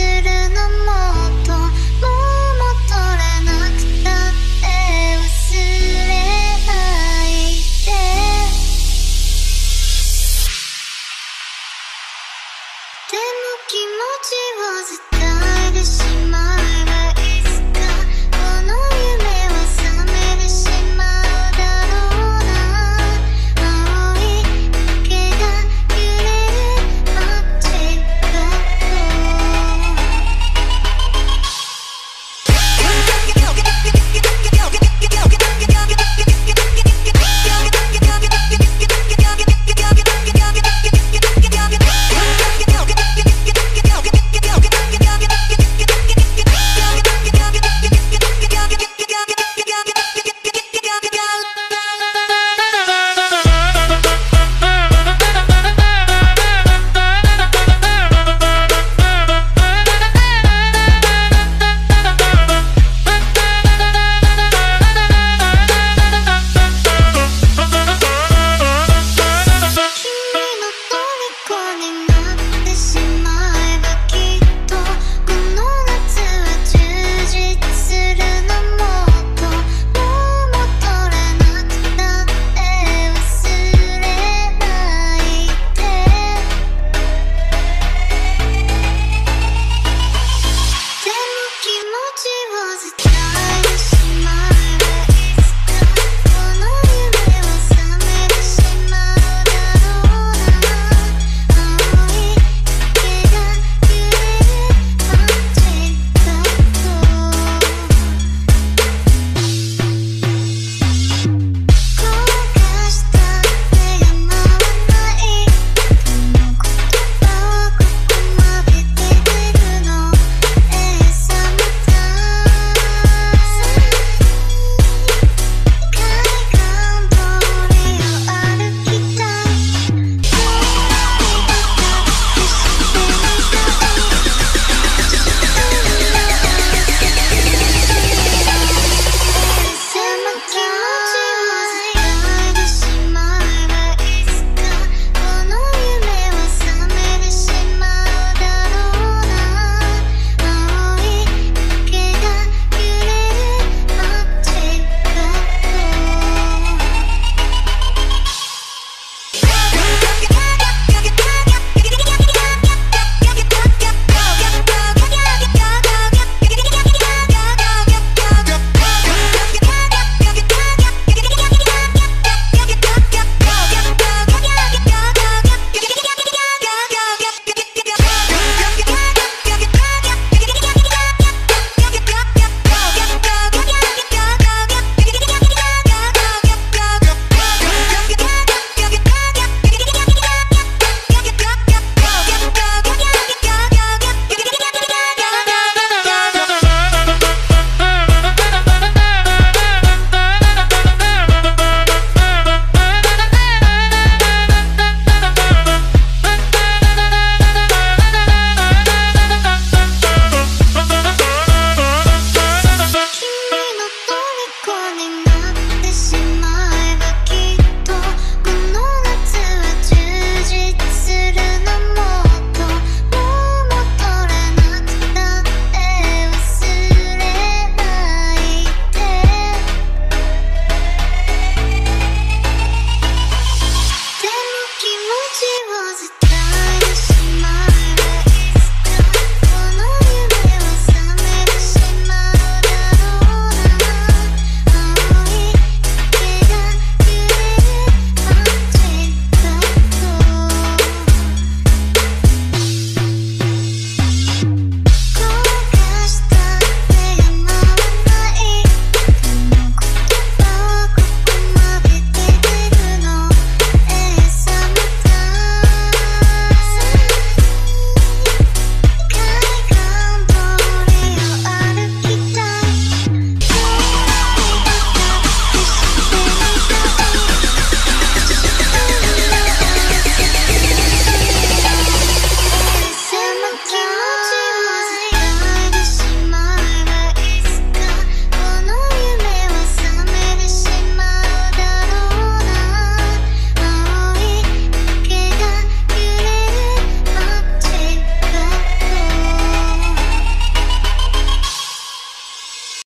するのも